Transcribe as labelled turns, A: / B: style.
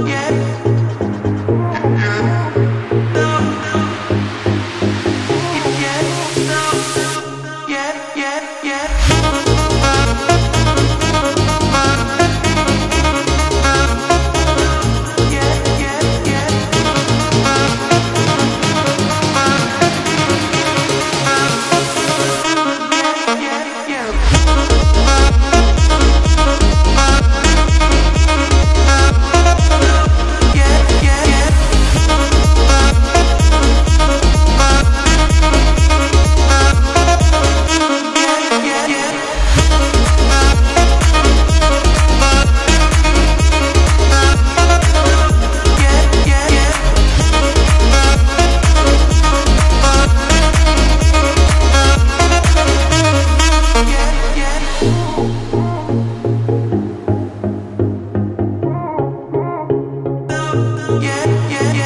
A: Yeah.
B: yeah, yeah, yeah.